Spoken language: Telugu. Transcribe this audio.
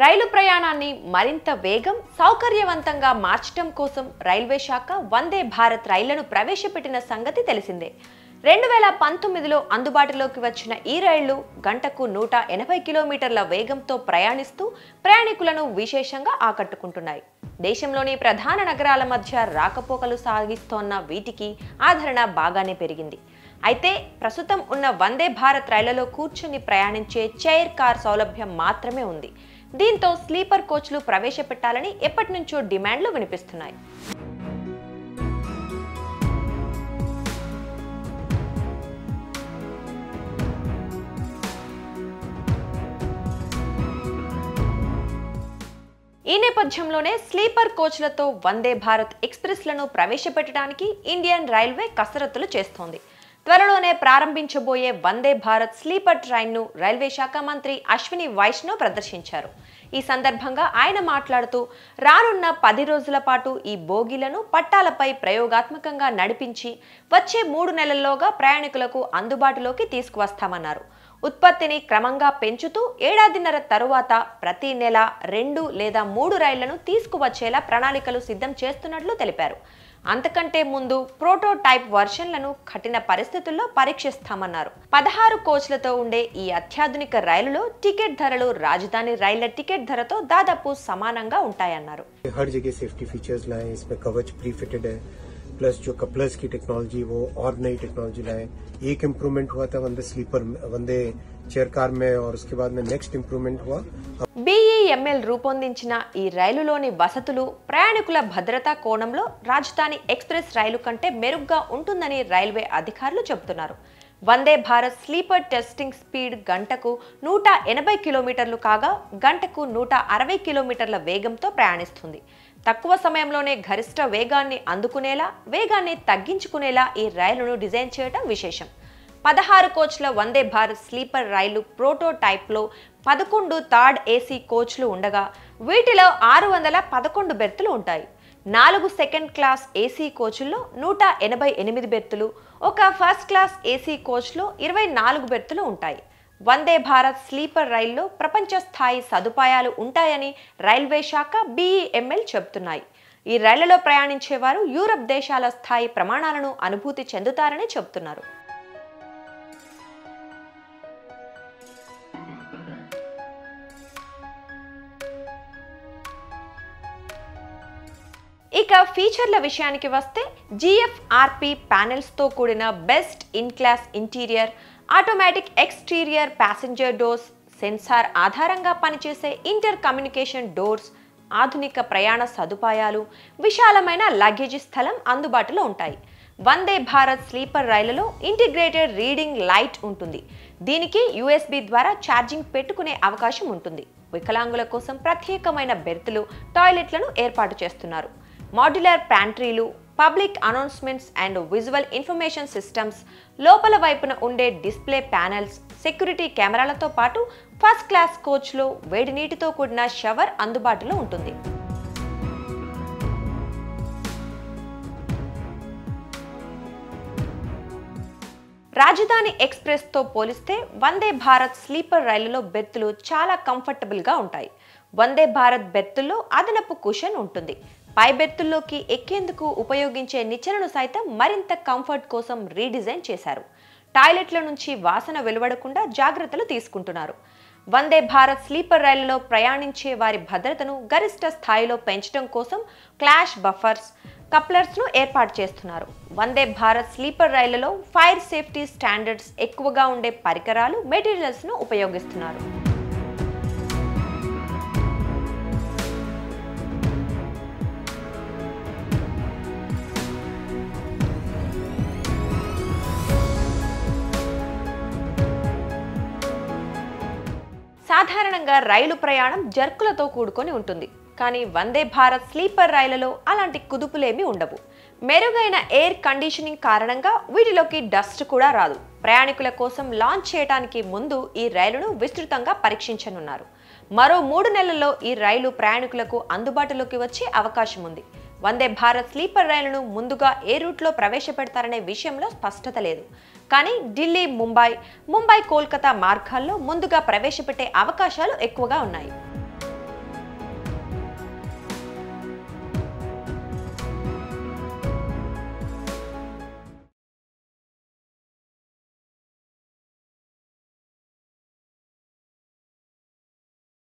రైలు ప్రయాణాన్ని మరింత వేగం సౌకర్యవంతంగా మార్చడం కోసం రైల్వే శాఖ వందే భారత్ రైళ్ళను ప్రవేశపెట్టిన సంగతి తెలిసిందే. రెండు వేల పంతొమ్మిదిలో అందుబాటులోకి వచ్చిన ఈ రైళ్ళు గంటకు నూట ఎనభై కిలోమీటర్ల వేగంతో ప్రయాణిస్తూ ప్రయాణికులను విశేషంగా ఆకట్టుకుంటున్నాయి. దేశంలోని ప్రధాన నగరాల మధ్య రాకపోకలు సాగిస్తోన్న వీటికి ఆదరణ బాగానే పెరిగింది. అయితే ప్రస్తుతం ఉన్న వందే భారత్ రైళ్ళలో కూర్చుని ప్రయాణించే చైర్ కార్ సౌలభ్యం మాత్రమే ఉంది. దీంతో స్లీపర్ కోచ్లు ప్రవేశపెట్టాలని ఎప్పటి నుంచో డిమాండ్లు వినిపిస్తున్నాయి. ఈ నేపథ్యంలోనే స్లీపర్ కోచ్లతో వందే భారత్ ఎక్స్ప్రెస్లను ప్రవేశపెట్టడానికి ఇండియన్ రైల్వే కసరత్తులు చేస్తోంది. త్వరలోనే ప్రారంభించబోయే వందే భారత్ స్లీపర్ ట్రైన్ను రైల్వే శాఖ మంత్రి అశ్విని వైష్ణవ్ ప్రదర్శించారు. ఈ సందర్భంగా ఆయన మాట్లాడుతూ రానున్న పది రోజుల పాటు ఈ బోగీలను పట్టాలపై ప్రయోగాత్మకంగా నడిపించి వచ్చే మూడు నెలల్లోగా ప్రయాణికులకు అందుబాటులోకి తీసుకువస్తామన్నారు. ఉత్పత్తిని క్రమంగా పెంచుతూ ఏడాదిన్నర తరువాత ప్రతి నెల రెండు లేదా మూడు రైళ్ళను తీసుకువచ్చేలా ప్రణాళికలు సిద్ధం చేస్తున్నట్లు తెలిపారు. అంతకంటే ముందు ప్రోటోటైప్ వర్షన్లను కఠిన పరిస్థితుల్లో పరీక్షిస్తామన్నారు. పదహారు కోచ్లతో ఉండే ఈ అత్యాధునిక రైలులో టికెట్ ధరలు రాజధాని రైళ్ళ టికెట్ ధరతో దాదాపు సమానంగా ఉంటాయన్నారు. हर जगह सेफ्टी फीचर्स लाए इसमें कवच प्री फिटेड है प्लस जो कपलर्स की टेक्नोलॉजी वो और नई टेक्नोलॉजी लाए एक इम्प्रूवमेंट हुआ था Vande sleeper Vande chair car में और उसके बाद में नेक्स्ट इम्प्रूवमेंट हुआ బీఈఎంఎల్ రూపొందించిన ఈ రైలులోని వసతులు ప్రయాణికుల భద్రతా కోణంలో రాజధాని ఎక్స్ప్రెస్ రైలు కంటే మెరుగ్గా ఉంటుందని రైల్వే అధికారులు చెబుతున్నారు Vande Bharat sleeper testing speed గంటకు నూట ఎనభై కిలోమీటర్లు కాగా గంటకు నూట అరవై కిలోమీటర్ల వేగంతో ప్రయాణిస్తుంది. తక్కువ సమయంలోనే గరిష్ట వేగాన్ని అందుకునేలా వేగాన్ని తగ్గించుకునేలా ఈ రైలును డిజైన్ చేయడం విశేషం. పదహారు కోచ్ల వందే భారత్ స్లీపర్ రైలు ప్రోటోటైప్లో పదకొండు థర్డ్ ఏసీ కోచ్లు ఉండగా వీటిలో ఆరు వందల పదకొండు బెర్తులు ఉంటాయి. నాలుగు సెకండ్ క్లాస్ ఏసీ కోచ్ల్లో నూట ఎనభై ఎనిమిది బెర్తులు ఒక ఫస్ట్ క్లాస్ ఏసీ కోచ్లో ఇరవై నాలుగు బెర్తులు ఉంటాయి. వందే భారత్ స్లీపర్ రైల్లో ప్రపంచ స్థాయి సదుపాయాలు ఉంటాయని రైల్వే శాఖ బీఈఎంఎల్ చెబుతున్నాయి. ఈ రైళ్ళలో ప్రయాణించేవారు యూరప్ దేశాల స్థాయి ప్రమాణాలను అనుభూతి చెందుతారని చెబుతున్నారు. ఇక ఫీచర్ల విషయానికి వస్తే జిఎఫ్ఆర్పి ప్యానెల్స్తో కూడిన best in class interior automatic exterior passenger doors sensor ఆధారంగా పనిచేసే ఇంటర్ కమ్యూనికేషన్ డోర్స్ ఆధునిక ప్రయాణ సదుపాయాలు విశాలమైన లగేజ్ స్థలం అందుబాటులో ఉంటాయి. వందే భారత్ స్లీపర్ రైళ్ళలో ఇంటిగ్రేటెడ్ రీడింగ్ లైట్ ఉంటుంది. దీనికి యూఎస్బి ద్వారా ఛార్జింగ్ పెట్టుకునే అవకాశం ఉంటుంది. వికలాంగుల కోసం ప్రత్యేకమైన బెర్తులు టాయిలెట్లను ఏర్పాటు చేస్తున్నారు. Modular ప్యాంట్రీలు public announcements and visual information systems లోపల వైపున ఉండే డిస్ప్లే ప్యానెల్స్ సెక్యూరిటీ కెమెరాలతో పాటు ఫస్ట్ క్లాస్ కోచ్లో వేడి నీటితో కూడిన షవర్ అందుబాటులో ఉంటుంది. రాజధాని ఎక్స్ప్రెస్తో పోలిస్తే వందే భారత్ స్లీపర్ రైలులో బెర్తులు చాలా కంఫర్టబుల్గా ఉంటాయి. వందే భారత్ బెర్తుల్లో అదనపు కుషన్ ఉంటుంది. పై బెర్తుల్లోకి ఎక్కేందుకు ఉపయోగించే నిచ్చెనను సైతం మరింత కంఫర్ట్ కోసం రీడిజైన్ చేశారు. టాయిలెట్ల నుంచి వాసన వెలువడకుండా జాగ్రత్తలు తీసుకుంటున్నారు. వందే భారత్ స్లీపర్ రైళ్ళలో ప్రయాణించే వారి భద్రతను గరిష్ట స్థాయిలో పెంచడం కోసం క్లాష్ బఫర్స్ కప్లర్స్ను ఏర్పాటు చేస్తున్నారు. వందే భారత్ స్లీపర్ రైళ్ళలో ఫైర్ సేఫ్టీ స్టాండర్డ్స్ ఎక్కువగా ఉండే పరికరాలు మెటీరియల్స్ను ఉపయోగిస్తున్నారు. సాధారణంగా రైలు ప్రయాణం జర్కులతో కూడుకొని ఉంటుంది. కానీ వందే భారత్ స్లీపర్ రైళ్ళలో అలాంటి కుదుపులేమీ ఉండవు. మెరుగైన ఎయిర్ కండిషనింగ్ కారణంగా వీటిలోకి డస్ట్ కూడా రాదు. ప్రయాణికుల కోసం లాంచ్ చేయడానికి ముందు ఈ రైలును విస్తృతంగా పరీక్షించనున్నారు. మరో మూడు నెలల్లో ఈ రైలు ప్రయాణికులకు అందుబాటులోకి వచ్చే అవకాశం ఉంది వందే భారత్ స్లీపర్ రైలును ముందుగా ఏ రూట్లో ప్రవేశపెడతారనే విషయంలో స్పష్టత లేదు. కానీ ఢిల్లీ ముంబై ముంబై కోల్కతా మార్గాల్లో ముందుగా ప్రవేశపెట్టే అవకాశాలు ఎక్కువగా ఉన్నాయి.